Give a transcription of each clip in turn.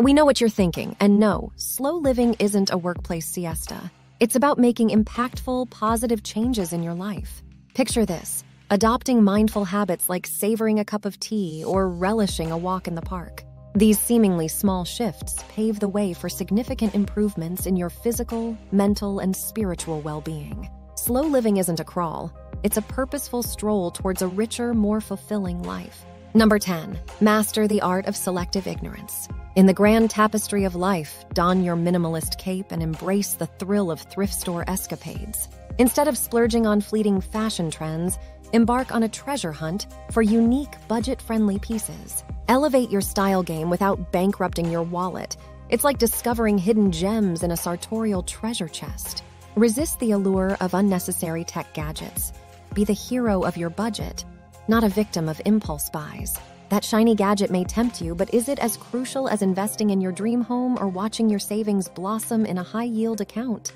We know what you're thinking, and no, slow living isn't a workplace siesta. It's about making impactful, positive changes in your life. Picture this adopting mindful habits like savoring a cup of tea or relishing a walk in the park. These seemingly small shifts pave the way for significant improvements in your physical, mental, and spiritual well being. Slow living isn't a crawl, it's a purposeful stroll towards a richer, more fulfilling life. Number 10, master the art of selective ignorance. In the grand tapestry of life, don your minimalist cape and embrace the thrill of thrift store escapades. Instead of splurging on fleeting fashion trends, embark on a treasure hunt for unique, budget friendly pieces. Elevate your style game without bankrupting your wallet. It's like discovering hidden gems in a sartorial treasure chest. Resist the allure of unnecessary tech gadgets. Be the hero of your budget, not a victim of impulse buys. That shiny gadget may tempt you, but is it as crucial as investing in your dream home or watching your savings blossom in a high yield account?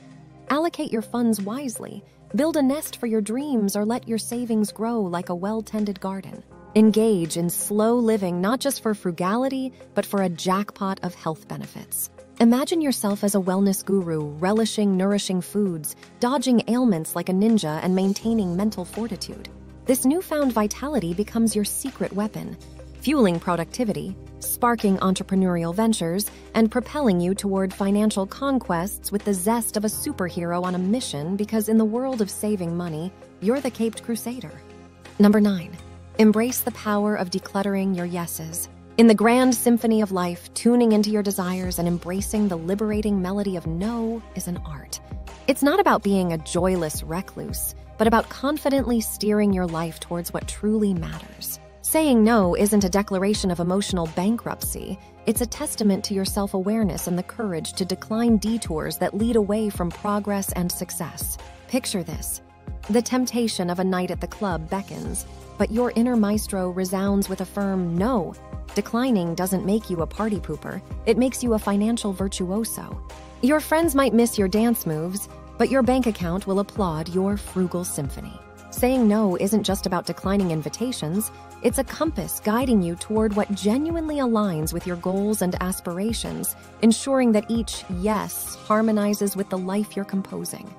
Allocate your funds wisely. Build a nest for your dreams or let your savings grow like a well tended garden. Engage in slow living not just for frugality, but for a jackpot of health benefits. Imagine yourself as a wellness guru, relishing nourishing foods, dodging ailments like a ninja, and maintaining mental fortitude. This newfound vitality becomes your secret weapon, fueling productivity, sparking entrepreneurial ventures, and propelling you toward financial conquests with the zest of a superhero on a mission because in the world of saving money, you're the caped crusader. Number 9. Embrace the power of decluttering your yeses. In the grand symphony of life, tuning into your desires and embracing the liberating melody of no is an art. It's not about being a joyless recluse, but about confidently steering your life towards what truly matters. Saying no isn't a declaration of emotional bankruptcy, it's a testament to your self awareness and the courage to decline detours that lead away from progress and success. Picture this the temptation of a night at the club beckons, but your inner maestro resounds with a firm no. Declining doesn't make you a party pooper, it makes you a financial virtuoso. Your friends might miss your dance moves, but your bank account will applaud your frugal symphony. Saying no isn't just about declining invitations, it's a compass guiding you toward what genuinely aligns with your goals and aspirations, ensuring that each yes harmonizes with the life you're composing.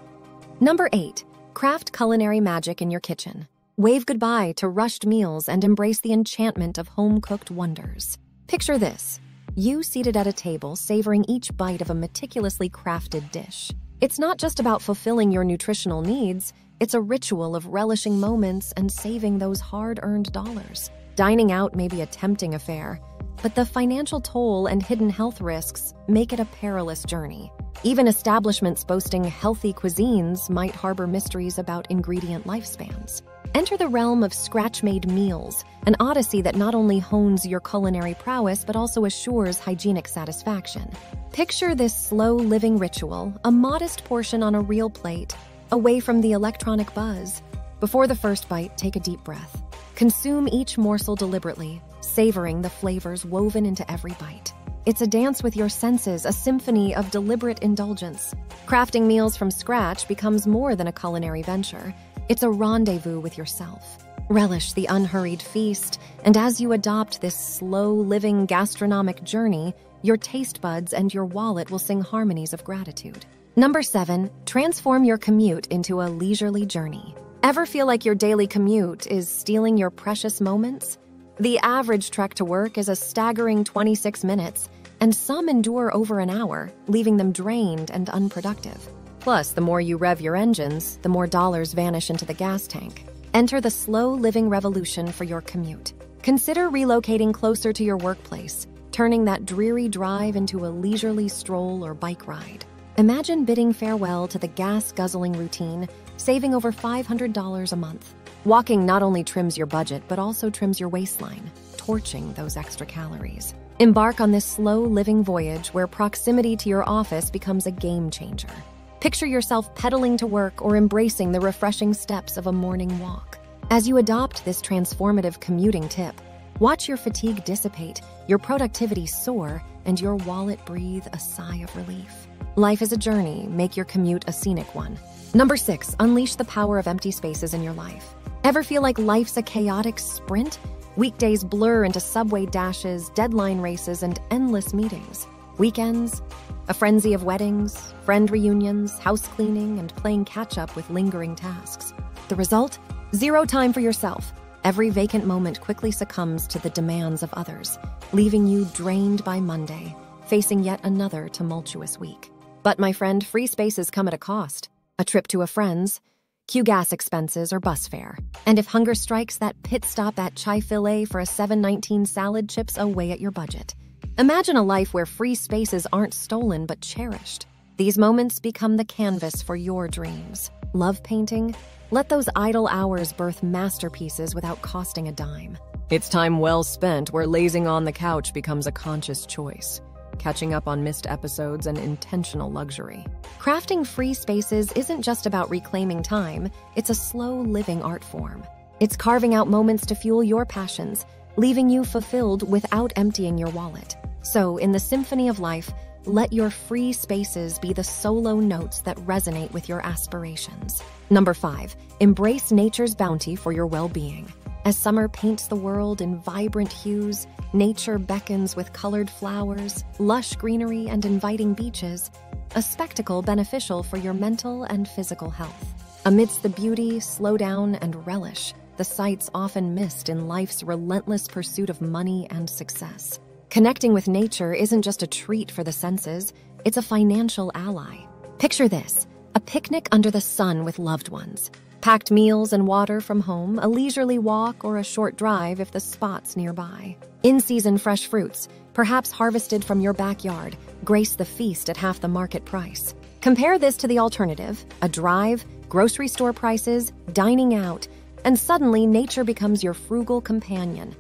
Number 8. Craft culinary magic in your kitchen. Wave goodbye to rushed meals and embrace the enchantment of home cooked wonders. Picture this you seated at a table, savoring each bite of a meticulously crafted dish. It's not just about fulfilling your nutritional needs, it's a ritual of relishing moments and saving those hard earned dollars. Dining out may be a tempting affair, but the financial toll and hidden health risks make it a perilous journey. Even establishments boasting healthy cuisines might harbor mysteries about ingredient lifespans. Enter the realm of scratch made meals, an odyssey that not only hones your culinary prowess but also assures hygienic satisfaction. Picture this slow living ritual, a modest portion on a real plate, away from the electronic buzz. Before the first bite, take a deep breath. Consume each morsel deliberately, savoring the flavors woven into every bite. It's a dance with your senses, a symphony of deliberate indulgence. Crafting meals from scratch becomes more than a culinary venture. It's a rendezvous with yourself. Relish the unhurried feast, and as you adopt this slow living gastronomic journey, your taste buds and your wallet will sing harmonies of gratitude. Number seven, transform your commute into a leisurely journey. Ever feel like your daily commute is stealing your precious moments? The average trek to work is a staggering 26 minutes, and some endure over an hour, leaving them drained and unproductive. Plus, the more you rev your engines, the more dollars vanish into the gas tank. Enter the slow living revolution for your commute. Consider relocating closer to your workplace, turning that dreary drive into a leisurely stroll or bike ride. Imagine bidding farewell to the gas guzzling routine, saving over $500 a month. Walking not only trims your budget, but also trims your waistline, torching those extra calories. Embark on this slow living voyage where proximity to your office becomes a game changer. Picture yourself pedaling to work or embracing the refreshing steps of a morning walk. As you adopt this transformative commuting tip, watch your fatigue dissipate, your productivity soar, and your wallet breathe a sigh of relief. Life is a journey, make your commute a scenic one. Number six, unleash the power of empty spaces in your life. Ever feel like life's a chaotic sprint? Weekdays blur into subway dashes, deadline races, and endless meetings. Weekends? A frenzy of weddings, friend reunions, house cleaning, and playing catch up with lingering tasks. The result? Zero time for yourself. Every vacant moment quickly succumbs to the demands of others, leaving you drained by Monday, facing yet another tumultuous week. But, my friend, free spaces come at a cost. A trip to a friend's, Q gas expenses or bus fare. And if hunger strikes, that pit stop at Chick-fil-A for a 7.19 salad chips away at your budget. Imagine a life where free spaces aren't stolen but cherished. These moments become the canvas for your dreams. Love painting? Let those idle hours birth masterpieces without costing a dime. It's time well spent where lazing on the couch becomes a conscious choice catching up on missed episodes, and intentional luxury. Crafting free spaces isn't just about reclaiming time, it's a slow living art form. It's carving out moments to fuel your passions, leaving you fulfilled without emptying your wallet. So, in the symphony of life, let your free spaces be the solo notes that resonate with your aspirations. Number five, embrace nature's bounty for your well being. As summer paints the world in vibrant hues, nature beckons with colored flowers, lush greenery, and inviting beaches, a spectacle beneficial for your mental and physical health. Amidst the beauty, slow down, and relish, the sights often missed in life's relentless pursuit of money and success. Connecting with nature isn't just a treat for the senses, it's a financial ally. Picture this a picnic under the sun with loved ones Packed meals and water from home, a leisurely walk, or a short drive if the spot's nearby. In season fresh fruits, perhaps harvested from your backyard, grace the feast at half the market price. Compare this to the alternative a drive, grocery store prices, dining out, and suddenly nature becomes your frugal companion.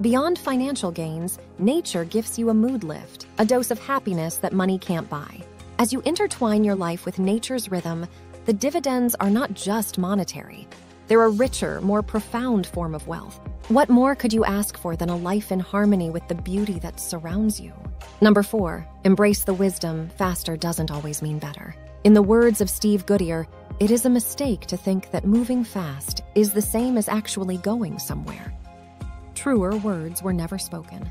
Beyond financial gains, nature gifts you a mood lift, a dose of happiness that money can't buy. As you intertwine your life with nature's rhythm, the dividends are not just monetary. They're a richer, more profound form of wealth. What more could you ask for than a life in harmony with the beauty that surrounds you? Number four, embrace the wisdom faster doesn't always mean better. In the words of Steve Goodier, it is a mistake to think that moving fast is the same as actually going somewhere. Truer words were never spoken.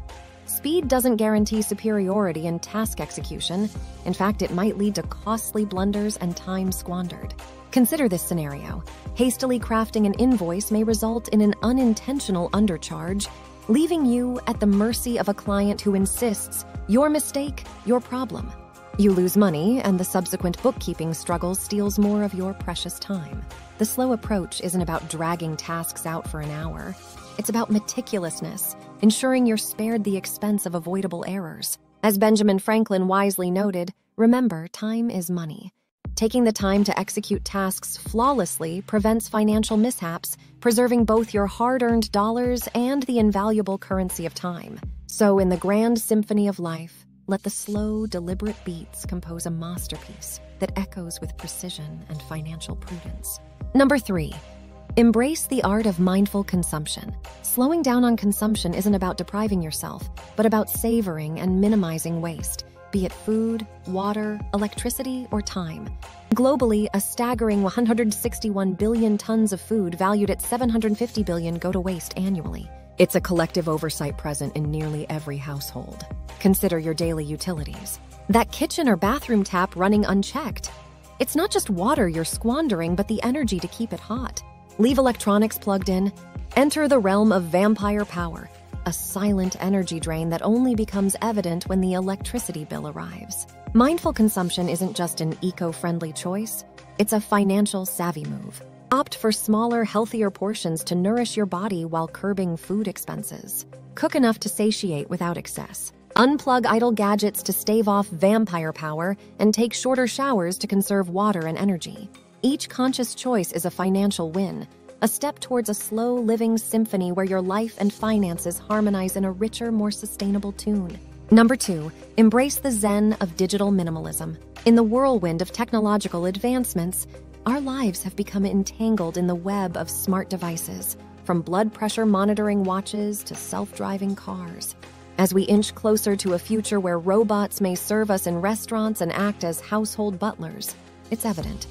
Speed doesn't guarantee superiority in task execution. In fact, it might lead to costly blunders and time squandered. Consider this scenario. Hastily crafting an invoice may result in an unintentional undercharge, leaving you at the mercy of a client who insists your mistake, your problem. You lose money, and the subsequent bookkeeping struggle steals more of your precious time. The slow approach isn't about dragging tasks out for an hour. It's about meticulousness, ensuring you're spared the expense of avoidable errors. As Benjamin Franklin wisely noted, remember, time is money. Taking the time to execute tasks flawlessly prevents financial mishaps, preserving both your hard earned dollars and the invaluable currency of time. So, in the grand symphony of life, let the slow, deliberate beats compose a masterpiece that echoes with precision and financial prudence. Number three, Embrace the art of mindful consumption. Slowing down on consumption isn't about depriving yourself, but about savoring and minimizing waste, be it food, water, electricity, or time. Globally, a staggering 161 billion tons of food valued at 750 billion go to waste annually. It's a collective oversight present in nearly every household. Consider your daily utilities. That kitchen or bathroom tap running unchecked. It's not just water you're squandering, but the energy to keep it hot. Leave electronics plugged in. Enter the realm of vampire power, a silent energy drain that only becomes evident when the electricity bill arrives. Mindful consumption isn't just an eco friendly choice, it's a financial savvy move. Opt for smaller, healthier portions to nourish your body while curbing food expenses. Cook enough to satiate without excess. Unplug idle gadgets to stave off vampire power and take shorter showers to conserve water and energy. Each conscious choice is a financial win, a step towards a slow living symphony where your life and finances harmonize in a richer, more sustainable tune. Number two, embrace the zen of digital minimalism. In the whirlwind of technological advancements, our lives have become entangled in the web of smart devices, from blood pressure monitoring watches to self driving cars. As we inch closer to a future where robots may serve us in restaurants and act as household butlers, it's evident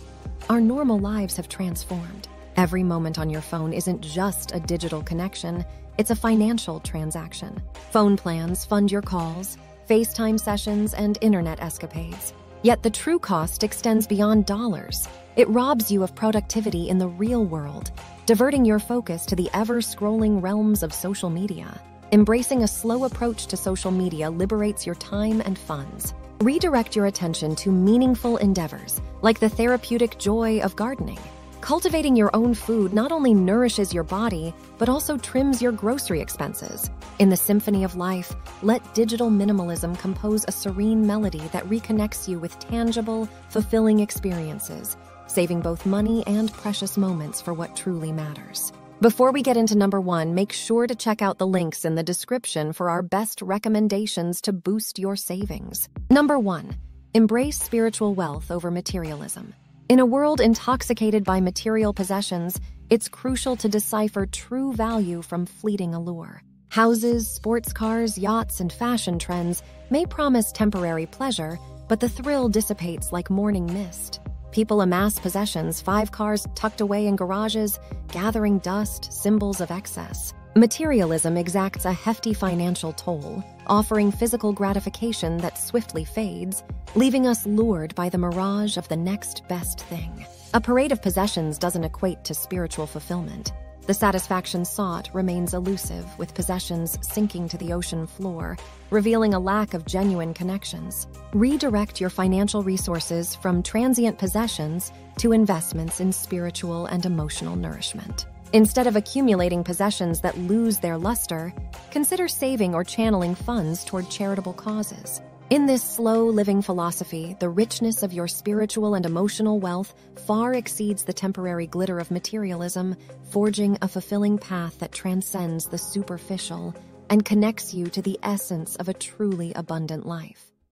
our normal lives have transformed. Every moment on your phone isn't just a digital connection, it's a financial transaction. Phone plans fund your calls, FaceTime sessions, and internet escapades. Yet the true cost extends beyond dollars. It robs you of productivity in the real world, diverting your focus to the ever scrolling realms of social media. Embracing a slow approach to social media liberates your time and funds. Redirect your attention to meaningful endeavors, like the therapeutic joy of gardening. Cultivating your own food not only nourishes your body, but also trims your grocery expenses. In the symphony of life, let digital minimalism compose a serene melody that reconnects you with tangible, fulfilling experiences, saving both money and precious moments for what truly matters. Before we get into number one, make sure to check out the links in the description for our best recommendations to boost your savings. Number one, embrace spiritual wealth over materialism. In a world intoxicated by material possessions, it's crucial to decipher true value from fleeting allure. Houses, sports cars, yachts, and fashion trends may promise temporary pleasure, but the thrill dissipates like morning mist. People amass possessions, five cars tucked away in garages, gathering dust, symbols of excess. Materialism exacts a hefty financial toll, offering physical gratification that swiftly fades, leaving us lured by the mirage of the next best thing. A parade of possessions doesn't equate to spiritual fulfillment. The satisfaction sought remains elusive, with possessions sinking to the ocean floor, revealing a lack of genuine connections. Redirect your financial resources from transient possessions to investments in spiritual and emotional nourishment. Instead of accumulating possessions that lose their luster, consider saving or channeling funds toward charitable causes. In this slow living philosophy, the richness of your spiritual and emotional wealth far exceeds the temporary glitter of materialism, forging a fulfilling path that transcends the superficial and connects you to the essence of a truly abundant life.